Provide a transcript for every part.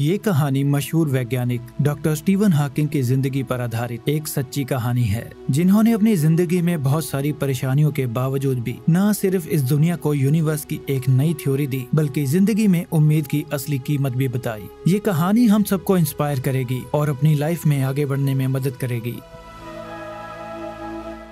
ये कहानी मशहूर वैज्ञानिक डॉक्टर स्टीवन हॉकिंग की ज़िंदगी पर आधारित एक सच्ची कहानी है, जिन्होंने अपनी ज़िंदगी में बहुत सारी परेशानियों के बावजूद भी न सिर्फ़ इस दुनिया को यूनिवर्स की एक नई थ्योरी दी, बल्कि ज़िंदगी में उम्मीद की असली कीमत भी बताई। ये कहानी हम सबको इंस्पायर करेगी और अपनी लाइफ में आगे बढ़ने में मदद करेगी।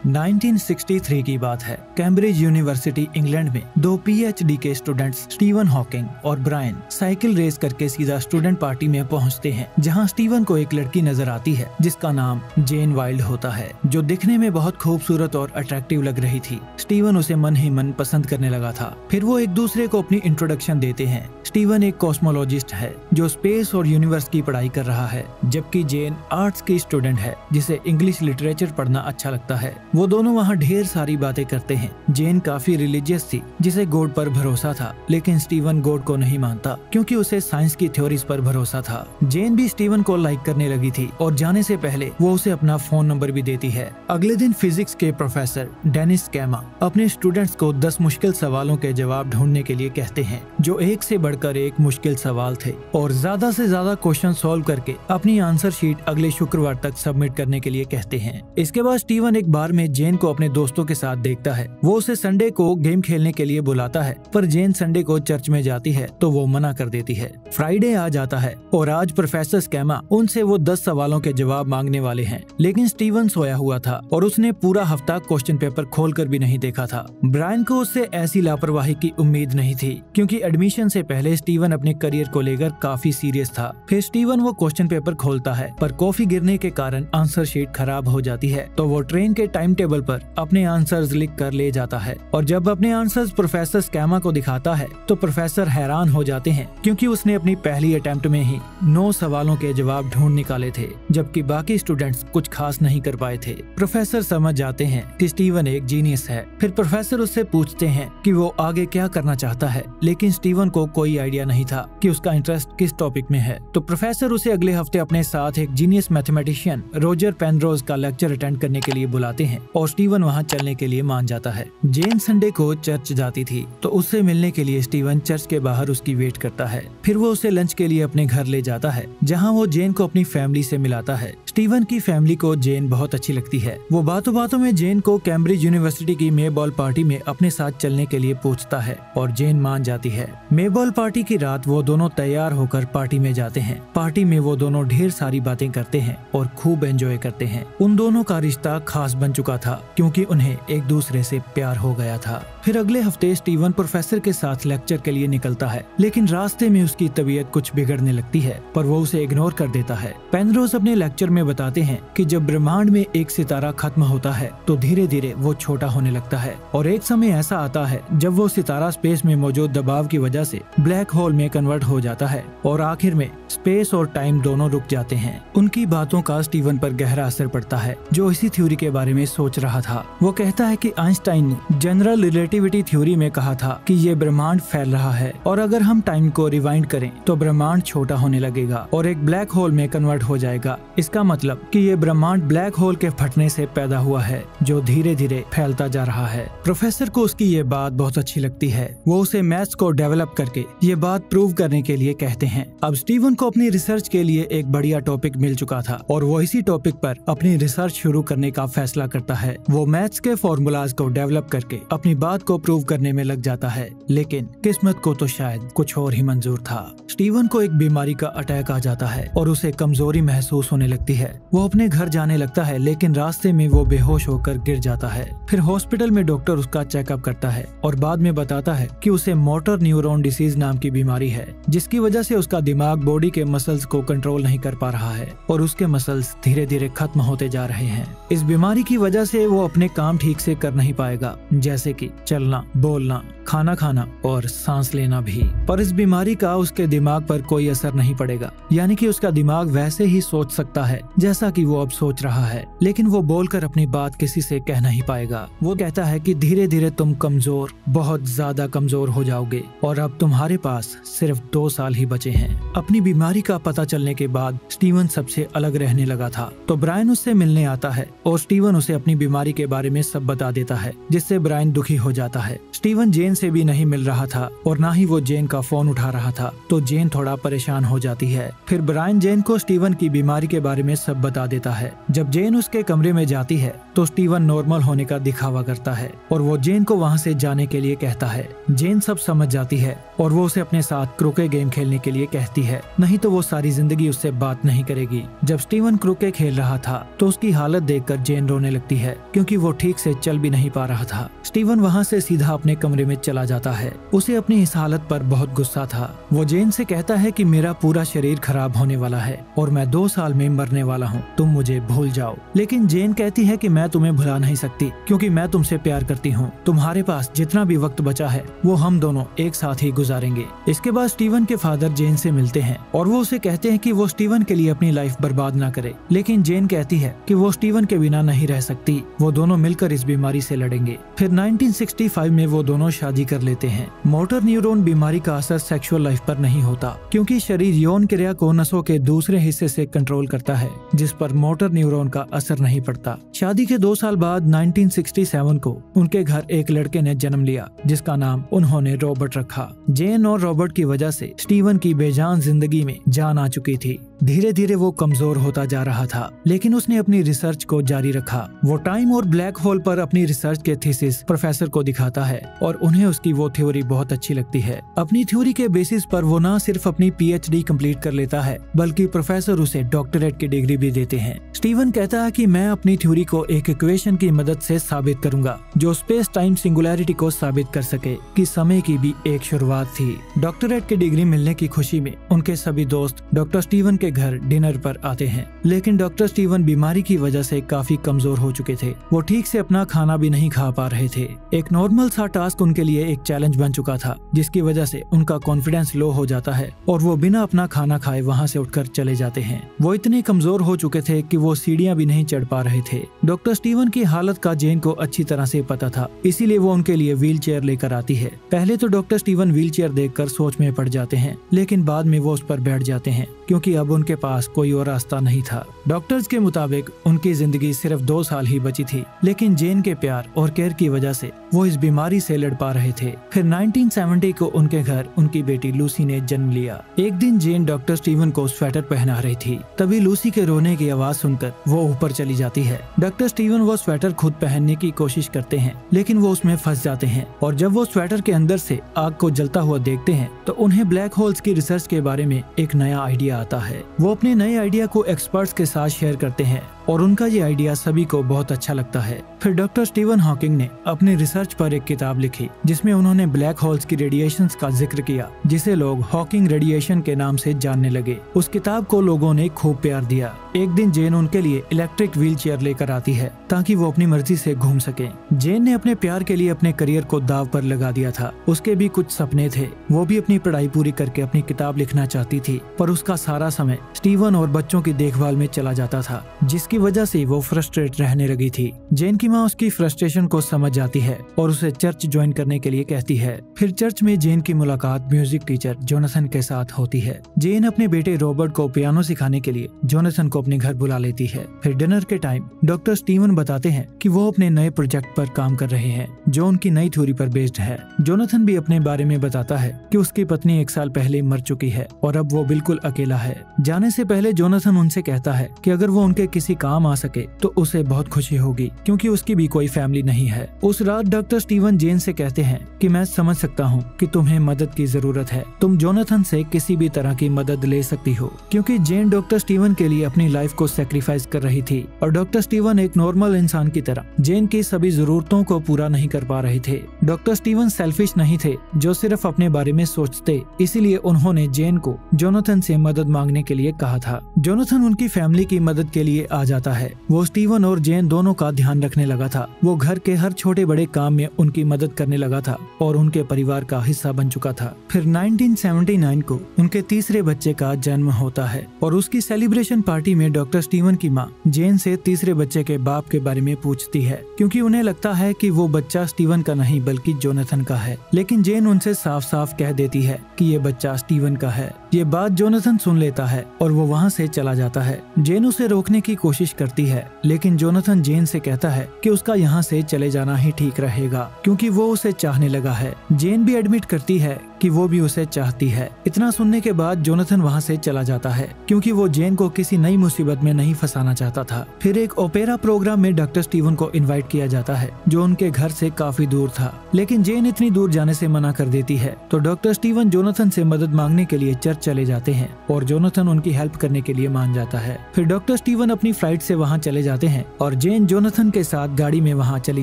1963 की बात है। कैम्ब्रिज यूनिवर्सिटी इंग्लैंड में दो पीएचडी के स्टूडेंट्स स्टीवन हॉकिंग और ब्रायन साइकिल रेस करके सीधा स्टूडेंट पार्टी में पहुँचते हैं, जहाँ स्टीवन को एक लड़की नज़र आती है, जिसका नाम जेन वाइल्ड होता है, जो दिखने में बहुत खूबसूरत और अट्रैक्टिव लग रही थी। स्टीवन उसे मन ही मन पसंद करने लगा था। फिर वो एक दूसरे को अपनी इंट्रोडक्शन देते हैं। स्टीवन एक कॉस्मोलॉजिस्ट है, जो स्पेस और यूनिवर्स की पढ़ाई कर रहा है, जबकि जेन आर्ट्स की स्टूडेंट है, जिसे इंग्लिश लिटरेचर पढ़ना अच्छा लगता है। वो दोनों वहाँ ढेर सारी बातें करते हैं। जेन काफ़ी रिलीजियस थी, जिसे गोड पर भरोसा था, लेकिन स्टीवन गोड को नहीं मानता, क्योंकि उसे साइंस की थ्योरीज पर भरोसा था। जेन भी स्टीवन को लाइक करने लगी थी, और जाने से पहले वो उसे अपना फ़ोन नंबर भी देती है। अगले दिन फिजिक्स के प्रोफेसर डेनिस कैमा अपने स्टूडेंट्स को दस मुश्किल सवालों के जवाब ढूँढने के लिए कहते हैं, जो एक से बढ़कर एक मुश्किल सवाल थे, और ज़्यादा से ज़्यादा क्वेश्चन सॉल्व करके अपनी आंसर शीट अगले शुक्रवार तक सबमिट करने के लिए कहते हैं। इसके बाद स्टीवन एक बार में जेन को अपने दोस्तों के साथ देखता है। वो उसे संडे को गेम खेलने के लिए बुलाता है, पर जेन संडे को चर्च में जाती है तो वो मना कर देती है। फ्राइडे आ जाता है, और आज प्रोफेसर स्कैमा, उनसे वो दस सवालों के जवाब मांगने वाले हैं। लेकिन स्टीवन सोया हुआ था, और उसने पूरा हफ़्ता क्वेश्चन पेपर खोल कर भी नहीं देखा था। ब्रायन को उससे ऐसी लापरवाही की उम्मीद नहीं थी, क्योंकि एडमिशन से पहले स्टीवन अपने करियर को लेकर काफ़ी सीरियस था। फिर स्टीवन वो क्वेश्चन पेपर खोलता है, पर कॉफ़ी गिरने के कारण आंसर शीट खराब हो जाती है तो वो ट्रेन के टाइम टेबल पर अपने आंसर्स लिख कर ले जाता है। और जब अपने आंसर्स प्रोफेसर स्कैमा को दिखाता है तो प्रोफेसर हैरान हो जाते हैं, क्योंकि उसने अपनी पहली अटेम्प्ट में ही नौ सवालों के जवाब ढूंढ निकाले थे, जबकि बाकी स्टूडेंट्स कुछ खास नहीं कर पाए थे। प्रोफेसर समझ जाते हैं कि स्टीवन एक जीनियस है। फिर प्रोफेसर उससे पूछते हैं कि वो आगे क्या करना चाहता है, लेकिन स्टीवन को कोई आइडिया नहीं था कि उसका इंटरेस्ट किस टॉपिक में है। तो प्रोफेसर उसे अगले हफ़्ते अपने साथ एक जीनियस मैथमेटिशियन रोजर पेनरोज का लेक्चर अटेंड करने के लिए बुलाते हैं। और स्टीवन वहाँ चलने के लिए मान जाता है। जेन संडे को चर्च जाती थी तो उससे मिलने के लिए स्टीवन चर्च के बाहर उसकी वेट करता है। फिर वो उसे लंच के लिए अपने घर ले जाता है, जहाँ वो जेन को अपनी फैमिली से मिलाता है। स्टीवन की फैमिली को जेन बहुत अच्छी लगती है। वो बातों बातों में जेन को कैम्ब्रिज यूनिवर्सिटी की मे बॉल पार्टी में अपने साथ चलने के लिए पूछता है और जेन मान जाती है। मे बॉल पार्टी की रात वो दोनों तैयार होकर पार्टी में जाते हैं। पार्टी में वो दोनों ढेर सारी बातें करते हैं और खूब एंजॉय करते हैं। उन दोनों का रिश्ता खास बन चुका था क्योंकि उन्हें एक दूसरे से प्यार हो गया था। फिर अगले हफ़्ते स्टीवन प्रोफेसर के साथ लेक्चर के लिए निकलता है, लेकिन रास्ते में उसकी तबीयत कुछ बिगड़ने लगती है, पर वो उसे इग्नोर कर देता है। पेनरोज अपने लेक्चर में बताते हैं कि जब ब्रह्मांड में एक सितारा खत्म होता है तो धीरे धीरे वो छोटा होने लगता है। और एक समय ऐसा आता है, जब वो सितारा स्पेस में मौजूद दबाव की वजह से ब्लैक होल में कन्वर्ट हो जाता है और आखिर में स्पेस और टाइम दोनों रुक जाते हैं। उनकी बातों का स्टीवन पर गहरा असर पड़ता है, जो इसी थ्योरी के बारे में सोच रहा था। वो कहता है कि आइंस्टाइन ने जनरल रिलेटिविटी थ्योरी में कहा था कि ये ब्रह्मांड फैल रहा है और अगर हम टाइम को रिवाइंड करें तो ब्रह्मांड छोटा होने लगेगा और एक ब्लैक होल में कन्वर्ट हो जाएगा। इसका मतलब कि ये ब्रह्मांड ब्लैक होल के फटने से पैदा हुआ है, जो धीरे धीरे फैलता जा रहा है। प्रोफेसर को उसकी ये बात बहुत अच्छी लगती है। वो उसे मैथ्स को डेवलप करके ये बात प्रूव करने के लिए कहते हैं। अब स्टीवन को अपनी रिसर्च के लिए एक बढ़िया टॉपिक मिल चुका था, और वो इसी टॉपिक पर अपनी रिसर्च शुरू करने का फैसला करता है। वो मैथ्स के फॉर्मूलाज को डेवलप करके अपनी बात को प्रूव करने में लग जाता है, लेकिन किस्मत को तो शायद कुछ और ही मंजूर था। स्टीवन को एक बीमारी का अटैक आ जाता है, और उसे कमज़ोरी महसूस होने लगती है। वो अपने घर जाने लगता है, लेकिन रास्ते में वो बेहोश होकर गिर जाता है। फिर हॉस्पिटल में डॉक्टर उसका चेकअप करता है और बाद में बताता है कि उसे मोटर न्यूरोन डिसीज नाम की बीमारी है, जिसकी वजह से उसका दिमाग, बॉडी के मसल्स को कंट्रोल नहीं कर पा रहा है और उसके मसल्स धीरे धीरे खत्म होते जा रहे हैं। इस बीमारी की वजह से वो अपने काम ठीक से कर नहीं पाएगा, जैसे कि चलना, बोलना, खाना खाना और सांस लेना भी। पर इस बीमारी का उसके दिमाग पर कोई असर नहीं पड़ेगा, यानी कि उसका दिमाग वैसे ही सोच सकता है जैसा कि वो अब सोच रहा है, लेकिन वो बोलकर अपनी बात किसी से कह नहीं पाएगा। वो कहता है कि धीरे धीरे तुम कमज़ोर, बहुत ज़्यादा कमज़ोर हो जाओगे, और अब तुम्हारे पास सिर्फ़ दो साल ही बचे हैं। अपनी बीमारी का पता चलने के बाद स्टीवन सबसे अलग रहने लगा था। तो ब्रायन उससे मिलने आता है, और स्टीवन उसे अपनी बीमारी के बारे में सब बता देता है, जिससे ब्रायन दुखी हो जाता है। स्टीवन जेन से भी नहीं मिल रहा था, और न ही वो जेन का फ़ोन उठा रहा था तो जेन थोड़ा परेशान हो जाती है। फिर ब्रायन जेन को स्टीवन की बीमारी के बारे में सब बता देता है। जब जेन उसके कमरे में जाती है तो स्टीवन नॉर्मल होने का दिखावा करता है और वो जेन को वहाँ से जाने के लिए कहता है। जेन सब समझ जाती है और वो उसे अपने साथ क्रोके गेम खेलने के लिए कहती है। नहीं तो वो सारी ज़िंदगी उससे बात नहीं करेगी। जब स्टीवन क्रोके खेल रहा था तो उसकी हालत देखकर जेन रोने लगती है, क्योंकि वो ठीक से चल भी नहीं पा रहा था। स्टीवन वहाँ से सीधा अपने कमरे में चला जाता है। उसे अपनी इस हालत पर बहुत गुस्सा था। वो जेन से कहता है कि मेरा पूरा शरीर खराब होने वाला है और मैं दो साल में मरने वाला हूँ। तुम मुझे भूल जाओ। लेकिन जेन कहती है कि मैं तुम्हें भुला नहीं सकती, क्योंकि मैं तुमसे प्यार करती हूँ। तुम्हारे पास जितना भी वक्त बचा है, वो हम दोनों एक साथ ही गुजारेंगे। इसके बाद स्टीवन के फादर जेन से मिलते हैं, और वो उसे कहते हैं कि वो स्टीवन के लिए अपनी लाइफ बर्बाद ना करे। लेकिन जेन कहती है कि वो स्टीवन के बिना नहीं रह सकती, वो दोनों मिलकर इस बीमारी से लड़ेंगे। फिर 1965 में वो दोनों शादी कर लेते हैं। मोटर न्यूरॉन बीमारी का असर सेक्सुअल लाइफ पर नहीं होता, क्योंकि शरीर यौन क्रिया को नसों के दूसरे हिस्से से कंट्रोल करता है। जिस पर मोटर न्यूरॉन का असर नहीं पड़ता। शादी के दो साल बाद 1967 को उनके घर एक लड़के ने जन्म लिया, जिसका नाम उन्होंने रॉबर्ट रखा। जेन और रॉबर्ट की वजह से स्टीवन की बेजान ज़िंदगी में जान आ चुकी थी। धीरे धीरे वो कमज़ोर होता जा रहा था, लेकिन उसने अपनी रिसर्च को जारी रखा। वो टाइम और ब्लैक होल पर अपनी रिसर्च के थीसिस प्रोफेसर को दिखाता है, और उन्हें उसकी वो थ्योरी बहुत अच्छी लगती है। अपनी थ्योरी के बेसिस पर वो न सिर्फ़ अपनी पीएचडी कंप्लीट कर लेता है, बल्कि प्रोफेसर उसे डॉक्टरेट की डिग्री भी देते हैं। स्टीवन कहता है की मैं अपनी थ्योरी को एक इक्वेशन की मदद ऐसी साबित करूँगा, जो स्पेस टाइम सिंगुलरिटी को साबित कर सके, की समय की भी एक शुरुआत थी। डॉक्टरेट की डिग्री मिलने की खुशी में उनके सभी दोस्त डॉक्टर स्टीवन के घर डिनर पर आते हैं। लेकिन डॉक्टर स्टीवन बीमारी की वजह से काफ़ी कमज़ोर हो चुके थे। वो ठीक से अपना खाना भी नहीं खा पा रहे थे। एक नॉर्मल सा टास्क उनके लिए एक चैलेंज बन चुका था, जिसकी वजह से उनका कॉन्फिडेंस लो हो जाता है और वो बिना अपना खाना खाए वहाँ से उठकर चले जाते हैं। वो इतने कमज़ोर हो चुके थे कि वो सीढ़ियाँ भी नहीं चढ़ पा रहे थे। डॉक्टर स्टीवन की हालत का जेन को अच्छी तरह से पता था, इसीलिए वो उनके लिए व्हील चेयर लेकर आती है। पहले तो डॉक्टर स्टीवन व्हील चेयर देख सोच में पड़ जाते हैं, लेकिन बाद में वो उस पर बैठ जाते हैं, क्योंकि अब उनके पास कोई और रास्ता नहीं था। डॉक्टर्स के मुताबिक, उनकी ज़िंदगी सिर्फ़ दो साल ही बची थी, लेकिन जेन के प्यार और केयर की वजह से वो इस बीमारी से लड़ पा रहे थे। फिर 1970 को उनके घर, उनकी बेटी लूसी ने जन्म लिया। एक दिन जेन डॉक्टर स्टीवन को स्वेटर पहना रही थी। तभी लूसी के रोने की आवाज़ सुनकर वो ऊपर चली जाती है। डॉक्टर स्टीवन वो स्वेटर खुद पहनने की कोशिश करते हैं, लेकिन वो उसमें फंस जाते हैं और जब वो स्वेटर के अंदर से आग को जलता हुआ देखते हैं तो उन्हें ब्लैक होल्स की रिसर्च के बारे में एक नया आइडिया आता है। वो अपने नए आइडिया को एक्सपर्ट्स के साथ शेयर करते हैं। और उनका ये आइडिया सभी को बहुत अच्छा लगता है। फिर डॉक्टर स्टीवन हॉकिंग ने अपने रिसर्च पर एक किताब लिखी, जिसमें उन्होंने ब्लैक होल्स की रेडिएशन का ज़िक्र किया, जिसे लोग हॉकिंग रेडिएशन के नाम से जानने लगे। उस किताब को लोगों ने खूब प्यार दिया। एक दिन जेन उनके लिए इलेक्ट्रिक व्हील चेयर लेकर आती है, ताकि वो अपनी मर्ज़ी से घूम सके। जेन ने अपने प्यार के लिए अपने करियर को दाव पर लगा दिया था। उसके भी कुछ सपने थे। वो भी अपनी पढ़ाई पूरी करके अपनी किताब लिखना चाहती थी, पर उसका सारा समय स्टीवन और बच्चों की देखभाल में चला जाता था, जिसकी वजह से वो फ्रस्ट्रेट रहने लगी थी। जेन की माँ उसकी फ्रस्ट्रेशन को समझ जाती है और उसे चर्च ज्वाइन करने के लिए कहती है। फिर चर्च में जेन की मुलाकात म्यूज़िक टीचर जोनाथन के साथ होती है। जेन अपने बेटे रॉबर्ट को पियानो सिखाने के लिए जोनाथन को अपने घर बुला लेती है। फिर डिनर के टाइम डॉक्टर स्टीवन बताते हैं कि वो अपने नए प्रोजेक्ट पर काम कर रहे हैं, जो उनकी नई थ्योरी पर बेस्ड है। जोनाथन भी अपने बारे में बताता है कि उसकी पत्नी एक साल पहले मर चुकी है और अब वो बिल्कुल अकेला है। जाने से पहले जोनाथन उनसे कहता है कि अगर वो उनके किसी काम आ सके तो उसे बहुत खुशी होगी, क्योंकि उसकी भी कोई फैमिली नहीं है। उस रात डॉक्टर स्टीवन जेन से कहते हैं कि मैं समझ सकता हूँ कि तुम्हें मदद की ज़रूरत है। तुम जोनाथन से किसी भी तरह की मदद ले सकती हो, क्योंकि जेन डॉक्टर स्टीवन के लिए अपनी लाइफ को सेक्रीफाइस कर रही थी, और डॉक्टर स्टीवन एक नॉर्मल इंसान की तरह, जेन की सभी जरूरतों को पूरा नहीं कर पा रहे थे। डॉक्टर स्टीवन सेल्फिश नहीं थे, जो सिर्फ़ अपने बारे में सोचते, इसीलिए उन्होंने जेन को जोनाथन से मदद मांगने के लिए कहा था। जोनाथन उनकी फैमिली की मदद के लिए आ जाता है। वो स्टीवन और जेन दोनों का ध्यान रखने लगा था। वो घर के हर छोटे बड़े काम में उनकी मदद करने लगा था और उनके परिवार का हिस्सा बन चुका था। फिर 1979 को उनके तीसरे बच्चे का जन्म होता है और उसकी सेलिब्रेशन पार्टी में डॉक्टर स्टीवन की माँ जेन से तीसरे बच्चे के बाप के बारे में पूछती है, क्योंकि उन्हें लगता है कि वो बच्चा स्टीवन का नहीं, बल्कि जोनाथन का है। लेकिन जेन उनसे साफ़ साफ़ कह देती है कि ये बच्चा स्टीवन का है। ये बात जोनाथन सुन लेता है और वो वहाँ से चला जाता है। जेन उसे रोकने की कोशिश करती है, लेकिन जोनाथन जेन से कहता है कि उसका यहाँ से चले जाना ही ठीक रहेगा, क्योंकि वो उसे चाहने लगा है। जेन भी एडमिट करती है कि वो भी उसे चाहती है। इतना सुनने के बाद जोनाथन वहाँ से चला जाता है, क्योंकि वो जेन को किसी नई मुसीबत में नहीं फंसाना चाहता था। फिर एक ओपेरा प्रोग्राम में डॉक्टर स्टीवन को इनवाइट किया जाता है, जो उनके घर से काफ़ी दूर था। लेकिन जेन इतनी दूर जाने से मना कर देती है तो डॉक्टर स्टीवन जोनाथन से मदद मांगने के लिए चर्च चले जाते हैं, और जोनाथन उनकी हेल्प करने के लिए मान जाता है। फिर डॉक्टर स्टीवन अपनी फ़्लाइट से वहाँ चले जाते हैं, और जेन जोनाथन के साथ गाड़ी में वहाँ चली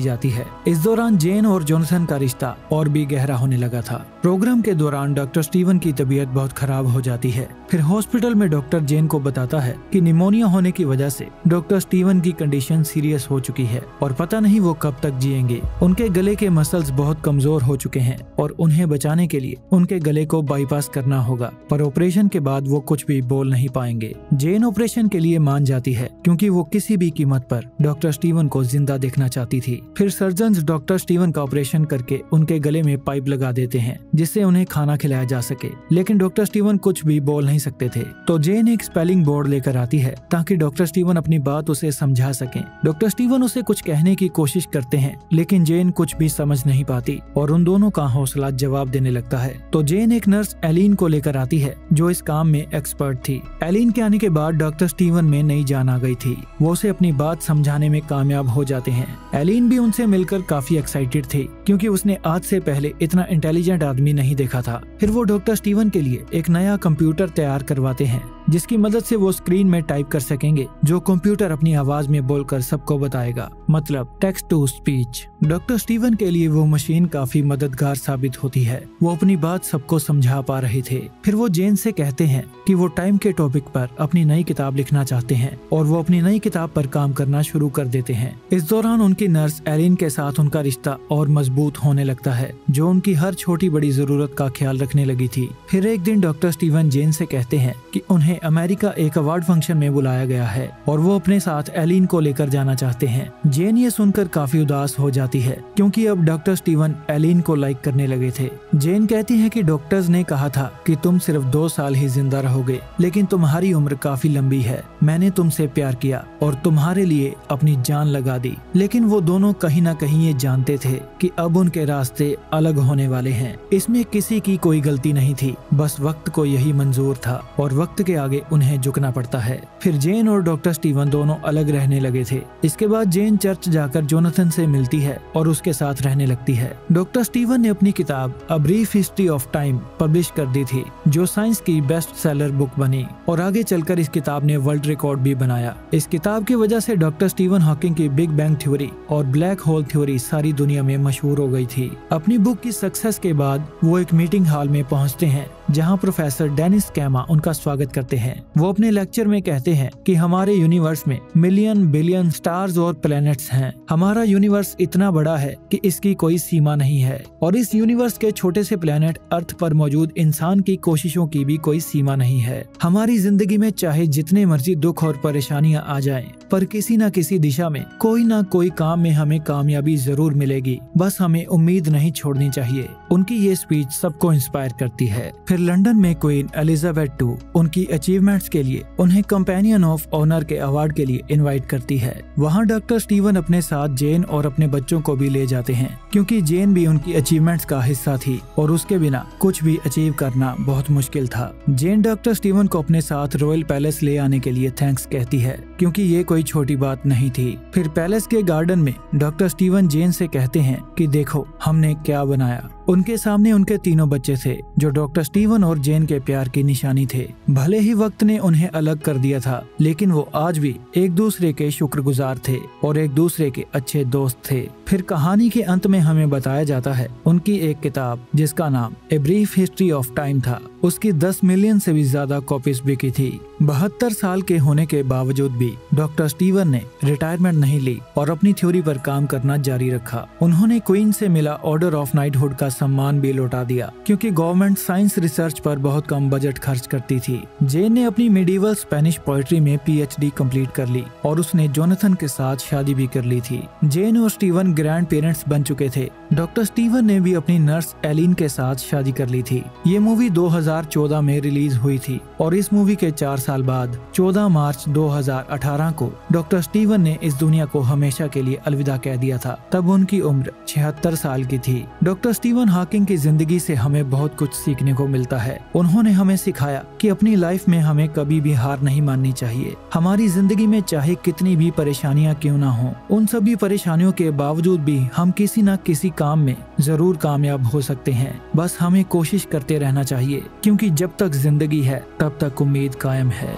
जाती है। इस दौरान जेन और जोनाथन का रिश्ता और भी गहरा होने लगा था। प्रोग्राम के दौरान डॉक्टर स्टीवन की तबीयत बहुत खराब हो जाती है। फिर हॉस्पिटल में डॉक्टर जेन को बताता है कि निमोनिया होने की वजह से डॉक्टर स्टीवन की कंडीशन सीरियस हो चुकी है और पता नहीं वो कब तक जिएँगे। उनके गले के मसल्स बहुत कमज़ोर हो चुके हैं और उन्हें बचाने के लिए उनके गले को बाईपास करना होगा, पर ऑपरेशन के बाद वो कुछ भी बोल नहीं पाएँगे। जेन ऑपरेशन के लिए मान जाती है, क्योंकि वो किसी भी कीमत पर डॉक्टर स्टीवन को ज़िंदा देखना चाहती थी। फिर सर्जन डॉक्टर स्टीवन का ऑपरेशन करके उनके गले में पाइप लगा देते हैं, जिससे उन्हें खाना खिलाया जा सके, लेकिन डॉक्टर स्टीवन कुछ भी बोल नहीं सकते थे। तो जेन एक स्पेलिंग बोर्ड लेकर आती है, ताकि डॉक्टर स्टीवन अपनी बात उसे समझा सके। डॉक्टर स्टीवन उसे कुछ कहने की कोशिश करते हैं, लेकिन जेन कुछ भी समझ नहीं पाती, और उन दोनों का हौसला जवाब देने लगता है। तो जेन एक नर्स एलिन को लेकर आती है, जो इस काम में एक्सपर्ट थी। एलिन के आने के बाद डॉक्टर स्टीवन में नई जान आ गई थी। वो उसे अपनी बात समझाने में कामयाब हो जाते हैं। एलिन भी उनसे मिलकर काफ़ी एक्साइटेड थी, क्योंकि उसने आज से पहले इतना इंटेलिजेंट आदमी नहीं देखा। था। फिर वो डॉक्टर स्टीवन के लिए एक नया कंप्यूटर तैयार करवाते हैं। जिसकी मदद से वो स्क्रीन में टाइप कर सकेंगे, जो कंप्यूटर अपनी आवाज़ में बोलकर सबको बताएगा। मतलब text to speech doctor Steven के लिए वो मशीन काफ़ी मददगार साबित होती है। वो अपनी बात सबको समझा पा रहे थे। फिर वो जेन से कहते हैं कि वो टाइम के टॉपिक पर अपनी नई किताब लिखना चाहते हैं और वो अपनी नई किताब पर काम करना शुरू कर देते हैं। इस दौरान उनकी नर्स एलिन के साथ उनका रिश्ता और मज़बूत होने लगता है, जो उनकी हर छोटी बड़ी ज़रूरत का ख्याल रखने लगी थी। फिर एक दिन डॉक्टर स्टीवन जेन से कहते हैं कि उन्हें अमेरिका एक अवार्ड फ़ंक्शन में बुलाया गया है और वो अपने साथ एलिन को लेकर जाना चाहते हैं। जेन ये सुनकर काफ़ी उदास हो जाती है, क्योंकि अब डॉक्टर स्टीवन एलिन को लाइक करने लगे थे। जेन कहती है कि डॉक्टर्स ने कहा था कि तुम सिर्फ़ दो साल ही ज़िंदा रहोगे, लेकिन तुम्हारी उम्र काफ़ी लंबी है। मैंने तुमसे प्यार किया और तुम्हारे लिए अपनी जान लगा दी। लेकिन वो दोनों कहीं ना कहीं ये जानते थे कि अब उनके रास्ते अलग होने वाले हैं। इसमें किसी की कोई गलती नहीं थी, बस वक्त को यही मंजूर था और वक्त के आगे उन्हें झुकना पड़ता है। फिर जेन और डॉक्टर स्टीवन दोनों अलग रहने लगे थे। इसके बाद जेन चर्च जाकर जोनाथन से मिलती है और उसके साथ रहने लगती है। डॉक्टर स्टीवन ने अपनी किताब a brief history of time publish कर दी थी, जो साइंस की बेस्ट सेलर बुक बनी और आगे चलकर इस किताब ने वर्ल्ड रिकॉर्ड भी बनाया। इस किताब की वजह से डॉक्टर स्टीवन हॉकिंग की बिग बैंग थ्योरी और ब्लैक होल थ्योरी सारी दुनिया में मशहूर हो गई थी। अपनी बुक की सक्सेस के बाद वो एक मीटिंग हॉल में पहुँचते हैं। जहाँ प्रोफेसर डेनिस कैमा उनका स्वागत करते हैं। वो अपने लेक्चर में कहते हैं कि हमारे यूनिवर्स में मिलियन बिलियन स्टार्स और प्लैनेट्स हैं। हमारा यूनिवर्स इतना बड़ा है कि इसकी कोई सीमा नहीं है। और इस यूनिवर्स के छोटे से प्लैनेट अर्थ पर मौजूद इंसान की कोशिशों की भी कोई सीमा नहीं है। हमारी ज़िंदगी में चाहे जितने मर्ज़ी दुख और परेशानियाँ आ जाएँ, पर किसी न किसी दिशा में, कोई ना कोई काम में हमें कामयाबी ज़रूर मिलेगी। बस हमें उम्मीद नहीं छोड़नी चाहिए। उनकी ये स्पीच सबको इंस्पायर करती है। फिर लंदन में क्वीन एलिजाबेथ टू उनकी अचीवमेंट्स के लिए, उन्हें कंपेनियन ऑफ़ ऑनर के अवार्ड के लिए इनवाइट करती है। वहाँ डॉक्टर स्टीवन अपने साथ जेन और अपने बच्चों को भी ले जाते हैं, क्योंकि जेन भी उनकी अचीवमेंट्स का हिस्सा थी और उसके बिना कुछ भी अचीव करना बहुत मुश्किल था। जेन डॉक्टर स्टीवन को अपने साथ रॉयल पैलेस ले आने के लिए थैंक्स कहती है, क्योंकि ये कोई छोटी बात नहीं थी। फिर पैलेस के गार्डन में डॉक्टर स्टीवन जेन से कहते हैं कि देखो, हमने क्या बनाया। उनके सामने उनके तीनों बच्चे थे, जो डॉक्टर स्टीवन और जेन के प्यार की निशानी थे। भले ही वक्त ने उन्हें अलग कर दिया था, लेकिन वो आज भी एक दूसरे के शुक्रगुजार थे और एक दूसरे के अच्छे दोस्त थे। फिर कहानी के अंत में हमें बताया जाता है, उनकी एक किताब, जिसका नाम a brief history of time था। उसकी 10 मिलियन से भी ज़्यादा कॉपीज बिकी थी। बहत्तर साल के होने के बावजूद भी डॉक्टर स्टीवन ने रिटायरमेंट नहीं ली और अपनी थ्योरी पर काम करना जारी रखा। उन्होंने क्वीन से मिला ऑर्डर ऑफ़ नाइटहुड का सम्मान भी लौटा दिया, क्योंकि गवर्नमेंट साइंस रिसर्च पर बहुत कम बजट खर्च करती थी। जेन ने अपनी मिडिवल स्पेनिश पोएट्री में पीएचडी कंप्लीट कर ली और उसने जोनाथन के साथ शादी भी कर ली थी। जेन और स्टीवन ग्रैंड पेरेंट्स बन चुके थे डॉक्टर स्टीवन ने भी अपनी नर्स एलिन के साथ शादी कर ली थी। ये मूवी 2014 में रिलीज़ हुई थी और इस मूवी के चार साल बाद 14 मार्च 2018 को, डॉक्टर स्टीवन ने इस दुनिया को हमेशा के लिए अलविदा कह दिया था। तब उनकी उम्र छिहत्तर साल की थी। डॉक्टर स्टीवन हॉकिंग की ज़िंदगी से हमें बहुत कुछ सीखने को मिलता है। उन्होंने हमें सिखाया कि अपनी लाइफ में हमें कभी भी हार नहीं माननी चाहिए। हमारी ज़िंदगी में चाहे कितनी भी परेशानियाँ क्यों ना हो, उन सभी परेशानियों के बावजूद भी हम किसी न किसी काम में ज़रूर कामयाब हो सकते हैं। बस हमें कोशिश करते रहना चाहिए, क्योंकि जब तक ज़िंदगी है, तब तक उम्मीद कायम है।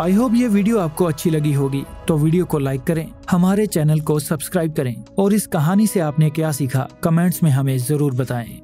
आई होप ये वीडियो आपको अच्छी लगी होगी। तो वीडियो को लाइक करें, हमारे चैनल को सब्सक्राइब करें और इस कहानी से आपने क्या सीखा, कमेंट्स में हमें ज़रूर बताएँ।